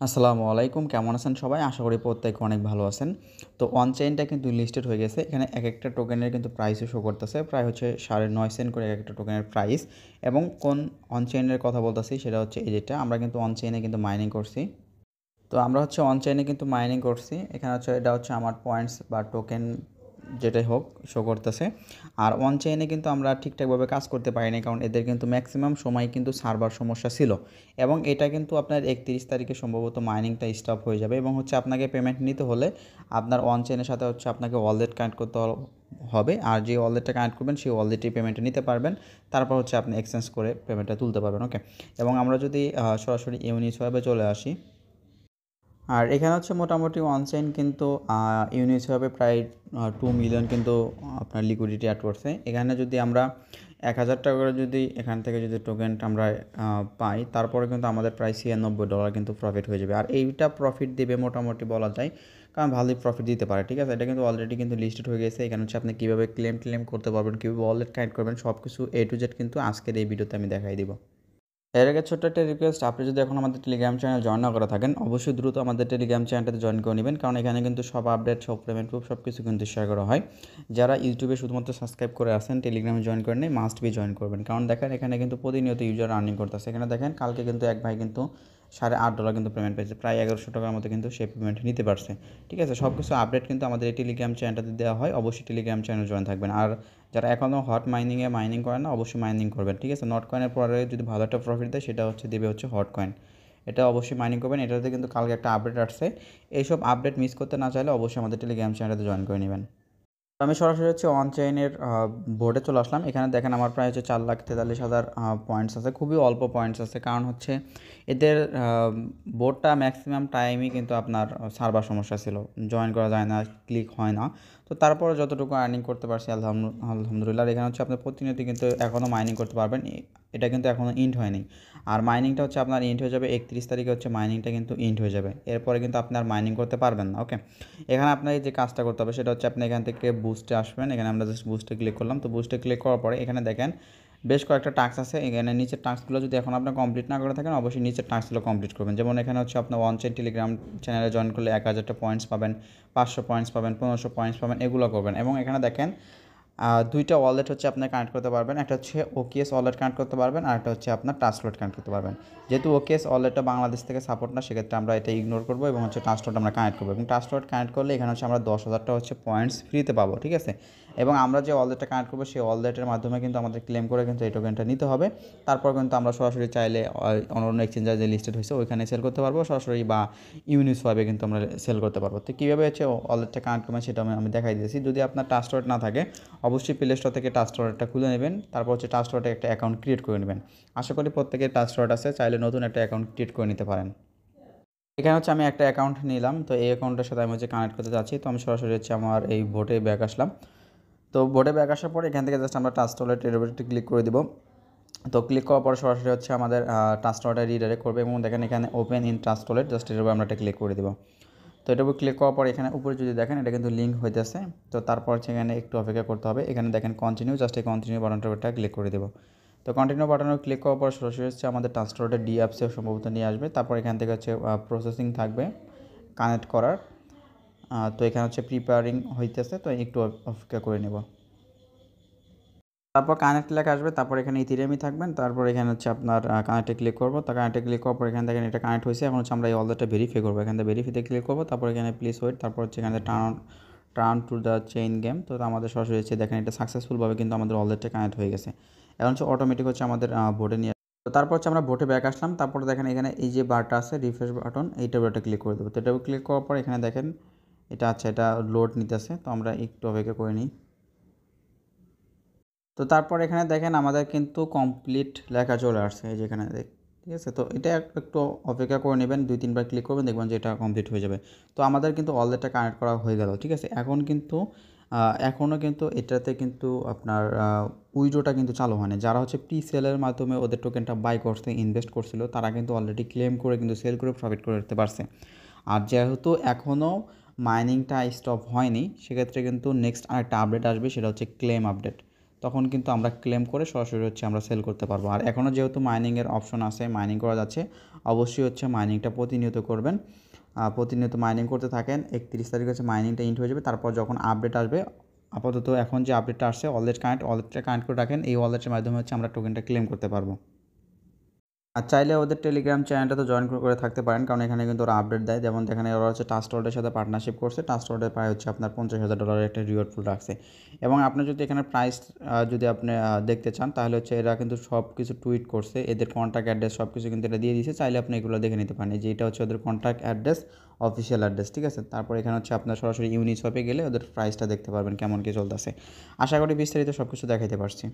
আসসালামু আলাইকুম, কেমন আছেন সবাই? আশা করি প্রত্যেকে অনেক ভালো আছেন। তো অন চেইনটা কিন্তু লিস্টেড হয়ে গেছে। এখানে এক একটা টোকেনের কিন্তু প্রাইসও শো করতেছে। প্রায় হচ্ছে সাড়ে নয় সেন্ট করে এক একটা টোকেনের প্রাইস এবং কোন অন চেইনের কথা বলতেছি সেটা হচ্ছে এই যেটা। আমরা কিন্তু অন চেইনে কিন্তু মাইনিং করছি। তো আমরা হচ্ছে অন চেইনে কিন্তু মাইনিং করছি। এখানে হচ্ছে, এটা হচ্ছে আমার পয়েন্টস বা টোকেন যেটাই হোক শো করতেছে। আর অন চেইনে কিন্তু আমরা ঠিকঠাকভাবে কাজ করতে পারিনি, কারণ এদের কিন্তু ম্যাক্সিমাম সময় কিন্তু সার্ভার সমস্যা ছিল। এবং এটা কিন্তু আপনার একত্রিশ তারিখে সম্ভবত মাইনিংটা স্টপ হয়ে যাবে এবং হচ্ছে আপনাকে পেমেন্ট নিতে হলে আপনার অন চেইনের সাথে হচ্ছে আপনাকে ওয়ালেট কানেক্ট করতে হবে। আর যে ওয়ালেটটা কানেক্ট করবেন, সেই ওয়ালেটে পেমেন্টটা নিতে পারবেন। তারপর হচ্ছে আপনি এক্সচেঞ্জ করে পেমেন্টটা তুলতে পারবেন ওকে এবং আমরা যদি সরাসরি ইউনিসওয়াবে চলে আসি আর এখানে হচ্ছে মোটামুটি ওয়ান অনসাইন কিন্তু ইউনিসেফে প্রায় টু মিলিয়ন কিন্তু আপনার লিকুইডিটি অ্যাড করছে এখানে যদি আমরা এক হাজার টাকা করে যদি এখান থেকে যদি টোকেনটা আমরা পাই, তারপরে কিন্তু আমাদের প্রায় ছিয়ানব্বই ডলার কিন্তু প্রফিট হয়ে যাবে। আর এইটা প্রফিট দেবে মোটামুটি বলা যায়, কারণ ভালোই প্রফিট দিতে পারে, ঠিক আছে? এটা কিন্তু অলরেডি কিন্তু লিস্টেড হয়ে গেছে। এখানে হচ্ছে আপনি কীভাবে ক্লেম ক্লেম করতে পারবেন, কীভাবে ওয়ালেট কানেক্ট করবেন সব কিছু এ টু জেড কিন্তু আজকের এই ভিডিওতে আমি দেখাই দিব। এর আগে ছোট্ট একটা রিকোয়েস্ট আপনি যদি এখন আমাদের টেলিগ্রাম চ্যানেল জয়েন না করে থাকেন, অবশ্যই দ্রুত আমাদের টেলিগ্রাম চ্যানেলটাতে জয়েন করে নেবেন। কারণ এখানে কিন্তু সব আপডেট সব পেমেন্ট প্রুফ সব কিছু কিন্তু শেয়ার করা হয়। যারা ইউটিউবে শুধুমাত্র সাবস্ক্রাইব করে আসেন টেলিগ্রামে জয়েন করে নেই মাস্ট বি জয়েন করবেন। কারণ দেখেন, এখানে কিন্তু প্রতিনিয়ত ইউজার আর্নিং করতেছে। এখানে দেখেন, কালকে কিন্তু এক ভাই কিন্তু সাড়ে আট ডলার কিন্তু পেমেন্ট পেয়েছে। প্রায় এগারোশো টাকার মতো কিন্তু সে পেমেন্ট নিতে পারছে। ঠিক আছে? সব কিছু আপডেট কিন্তু আমাদের এই টেলিগ্রাম চ্যানেলটাতে দেওয়া হয়। অবশ্যই টেলিগ্রাম চ্যানেল জয়েন থাকবেন। আর যারা এখনও হট মাইনিংয়ে মাইনিং করেন না, অবশ্যই মাইনিং করবেন। ঠিক আছে? নট কয়েনের পরে যদি ভালো একটা প্রফিট দেয়, সেটা হচ্ছে, দেবে হচ্ছে হট কয়েন এটা অবশ্যই মাইনিং করবেন। এটাতে কিন্তু কালকে একটা আপডেট আসছে। এইসব আপডেট মিস করতে না চাইলে অবশ্যই আমাদের টেলিগ্রাম চ্যানেলটাতে জয়েন করে নেবেন। আমি সরাসরি হচ্ছে ওয়ান চেইনের বোর্ডে চলে আসলাম। এখানে দেখেন আমার প্রায় হচ্ছে চার লাখ তেতাল্লিশ হাজার পয়েন্টস আছে। খুবই অল্প পয়েন্টস আছে। কারণ হচ্ছে এদের বোর্ডটা ম্যাক্সিমাম টাইমই কিন্তু আপনার সার্ভার সমস্যা ছিল। জয়েন করা যায় না ক্লিক হয় না। তো তারপরে যতটুকু আর্নিং করতে পারছি আলহামদুলিল্লাহ। এখানে হচ্ছে আপনি প্রতিনিয়ত কিন্তু এখনও মাইনিং করতে পারবেন। এটা কিন্তু এখনও ইন্ট হয়নি। আর মাইনিংটা হচ্ছে আপনার ইন্ট হয়ে যাবে, একত্রিশ তারিখে হচ্ছে মাইনিংটা কিন্তু ইন্ট হয়ে যাবে। এরপরে কিন্তু আপনি আর মাইনিং করতে পারবেন না ওকে এখানে আপনার যে কাজটা করতে হবে, সেটা হচ্ছে আপনি এখান থেকে বুস্টে আসবেন। এখানে আমরা জাস্ট বুস্টে ক্লিক করলাম। তো বুস্টে ক্লিক করার পরে এখানে দেখেন বেশ কয়েকটা টাস্ক আছে। এখানে নিচের টাস্কগুলো যদি এখন আপনার কমপ্লিট না করে থাকেন, অবশ্যই নিচের টাস্কগুলো কমপ্লিট করবেন। যেমন এখানে হচ্ছে আপনার ওয়ান চেন টেলিগ্রাম চ্যানেলে জয়েন করলে এক হাজারটা পয়েন্টস পাবেন, পাঁচশো পয়েন্টস পাবেন, পনেরোশো পয়েন্টস পাবেন, এগুলো করবেন। এবং এখানে দেখেন দুইটা ওয়ালেট হচ্ছে আপনি কানেক্ট করতে পারবেন। একটা হচ্ছে ওকেএস ওয়ালেট কানেক্ট করতে পারবেন আর একটা হচ্ছে আপনার ট্রান্সলোড কানেক্ট করতে পারবেন। যেহেতু ওকেএস ওয়ালেটটা বাংলাদেশ থেকে সাপোর্ট না, সেক্ষেত্রে আমরা এটা ইগনোর করব এবং হচ্ছে ট্রান্সলোড আমরা কানেক্ট করব। এবং ট্রান্সলোড কানেক্ট করলে এখানে হচ্ছে আমরা দশ হাজারটা হচ্ছে পয়েন্টস ফ্রিতে পাবো, ঠিক আছে? এবং আমরা যে ওয়ালেটটা কানেক্ট করব, সেই ওয়ালেটের মাধ্যমে কিন্তু আমাদের ক্লেম করে কিন্তু এই টোকেনটা নিতে হবে। তারপর কিন্তু আমরা সরাসরি চাইলে অন্য অন্য এক্সচেঞ্জার যে লিস্টেড হয়েছে, ওইখানে সেল করতে পারব। সরাসরি বা ইউনিস ওয়াবে কিন্তু আমরা সেল করতে পারব। তো কীভাবে হচ্ছে ওয়ালেটটা কানেক্ট করবেন, সেটা আমি দেখাই দিয়েছি। যদি আপনার ট্রাস্টওয়ার্ড না থাকে অবশ্যই প্লে স্টোর থেকে ট্রাস্টওয়ার্ডটা খুলে নেবেন। তারপর হচ্ছে ট্রাস্টওয়ার্ডে একটা অ্যাকাউন্ট ক্রিয়েট করে নেবেন। আশা করি প্রত্যেকের ট্রাস্টওয়ার্ড আছে, চাইলে নতুন একটা অ্যাকাউন্ট ক্রিয়েট করে নিতে পারেন। এখানে হচ্ছে আমি একটা অ্যাকাউন্ট নিলাম। তো এই অ্যাকাউন্টের সাথে আমি হচ্ছে কানেক্ট করতে যাচ্ছি। তো আমি সরাসরি হচ্ছে আমার এই ভোটে ব্যাক আসলাম। তো ভোটে ব্যাক আসার পর এখান থেকে জাস্ট আমরা টাস্ট ওয়ালেট এর ক্লিক করে দিব। তো ক্লিক করার পর সরাসরি হচ্ছে আমাদের ওয়ালেট রিডাইরেক্ট করবে। এবং দেখেন এখানে ওপেন ইন ওয়ালেট জাস্ট এর উপর আমরা একটা ক্লিক করে দিব। তো এটার উপর ক্লিক করার পর এখানে উপরে যদি দেখেন, এটা কিন্তু লিঙ্ক হইতেছে। তো তারপর এখানে একটু অপেক্ষা করতে হবে। এখানে দেখেন কন্টিনিউ জাস্ট এই কন্টিনিউ বাটনটার উপরটা ক্লিক করে দেবো। তো কন্টিনিউ বাটনে ক্লিক করার পর সরাসরি হচ্ছে আমাদের ট্রান্সফারটা ডি অ্যাপসে সম্ভবত নিয়ে আসবে। তারপর এখান থেকে হচ্ছে প্রসেসিং থাকবে কানেক্ট করার। তো এখানে হচ্ছে প্রিপেয়ারিং হইতেছে। তো একটু অপেক্ষা করে নেব। তারপর কানেক্ট লেখা আসবে, তারপর এখানে ইথিরিয়ামই থাকবেন, তারপর এখানে হচ্ছে আপনার কানেক্টে ক্লিক করব, তো কানেক্টে ক্লিক করার পর এখানে দেখেন এটা কানেক্ট হয়েছে, এখন হচ্ছে আমরা এই অলদারটা ভেরিফাই করব, এখান ভেরিফাইতে ক্লিক করব, তারপর এখানে প্লিজ ওয়েট তারপর হচ্ছে এখানে turn turn to the chain game তো আমাদের সরাসরি হচ্ছে দেখেন এটা সাকসেসফুলভাবে কিন্তু আমাদের অলদারটা কানেক্ট হয়ে গেছে। এখন হচ্ছে অটোমেটিক হচ্ছে আমাদের বোর্ডে নিয়ে তো তারপর হচ্ছে আমরা ভোটে ব্যাক আসলাম, তারপর দেখেন এখানে এই যে বারটা আছে রিফ্রেশ বাটন এইটার একটা ক্লিক করে দেবো। তো এটা ক্লিক করার পর এখানে দেখেন, এটা আচ্ছা এটা লোড নিতেছে, তো আমরা একটু অপেক্ষা করে নিই। তো তারপর এখানে দেখেন আমাদের কিন্তু কমপ্লিট লেখা চলে আসছে, এই যেখানে ঠিক আছে? তো এটা একটু অপেক্ষা করে নেবেন, দুই, তিনবার ক্লিক করবেন, দেখবেন যে এটা কমপ্লিট হয়ে যাবে। তো আমাদের কিন্তু অলরেডটা কানেক্ট করা হয়ে গেল, ঠিক আছে? এখন কিন্তু এখনও কিন্তু এটাতে কিন্তু আপনার উইডোটা কিন্তু চালু হয়নি। যারা হচ্ছে প্রি সেলের মাধ্যমে ওদের টোকেনটা বাই করছে ইনভেস্ট করছিল, তারা কিন্তু অলরেডি ক্লেম করে কিন্তু সেল করে প্রফিট করে উঠতে পারছে। আর যেহেতু এখনও মাইনিংটা স্টপ হয়নি, সেক্ষেত্রে কিন্তু নেক্সট আরেকটা আপডেট আসবে, সেটা হচ্ছে ক্লেম আপডেট তখন কিন্তু আমরা ক্লেম করে সরাসরি হচ্ছে আমরা সেল করতে পারব। আর এখনও যেহেতু মাইনিংয়ের অপশন আছে মাইনিং করা যাচ্ছে, অবশ্যই হচ্ছে মাইনিংটা প্রতিনিয়ত করবেন। প্রতিনিয়ত মাইনিং করতে থাকেন, একত্রিশ তারিখ হচ্ছে মাইনিংটা ইন্ট হয়ে যাবে, তারপর যখন আপডেট আসবে, আপাতত এখন যে আপডেটটা আসছে ওয়ালেট কানেক্ট ওয়ালেটটা কানেক্ট করে রাখেন, এই ওয়ালেটের মাধ্যমে হচ্ছে আমরা টোকেনটা ক্লেম করতে পারব। আর চাইলে ওদের টেলিগ্রাম চ্যানেলটা তো জয়েন করে থাকতে পারেন। কারণ এখানে কিন্তু ওরা আপডেট দেয়। যেমন এখানে ওরা হচ্ছে টাস্ট ওয়ার্ল্ডের সাথে পার্টনারশিপ করছে টাস্ট ওয়ার্ল্ডের প্রায় হচ্ছে আপনার পঞ্চাশ হাজার ডলারের একটা রিওয়ার্ড ফুল রাখছে। এবং আপনি যদি এখানে প্রাইস যদি আপনি দেখতে চান, তাহলে হচ্ছে এরা কিন্তু সব কিছু টুইট করছে। এদের কন্ট্যাক্ট অ্যাড্রেস সব কিছু কিন্তু এটা দিয়ে দিয়েছে। চাইলে আপনি এগুলো দেখে নিতে পারেন। যে এটা হচ্ছে ওদের কন্ট্যাক্ট অ্যাড্রেস অফিসিয়াল অ্যাড্রেস ঠিক আছে? তারপর এখানে হচ্ছে আপনার সরাসরি ইউনিশপে গেলে ওদের প্রাইসটা দেখতে পারবেন কেমন কি চলতেছে। আশা করি বিস্তারিত সব কিছু দেখাইতে পারছি।